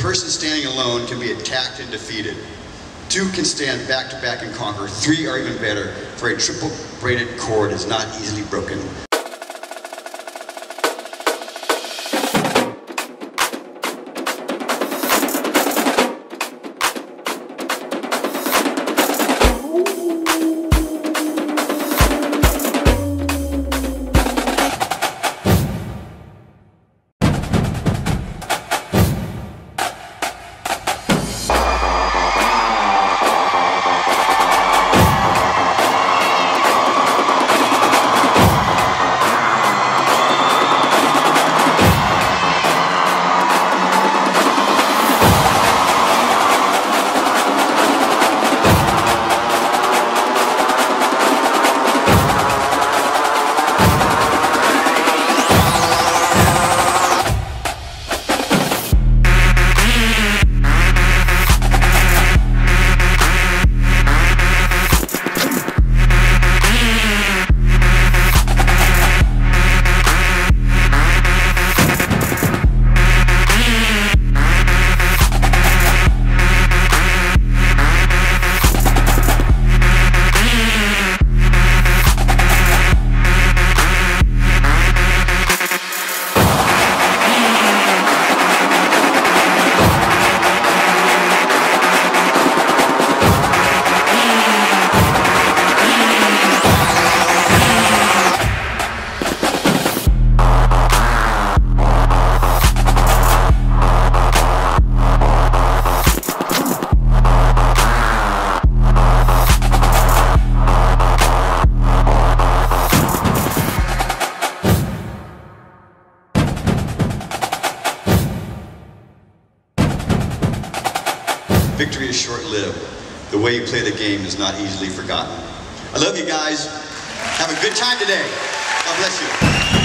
person standing alone can be attacked and defeated. Two can stand back to back and conquer. Three are even better, for a triple braided cord is not easily broken. Victory is short-lived. The way you play the game is not easily forgotten. I love you guys. Have a good time today. God bless you.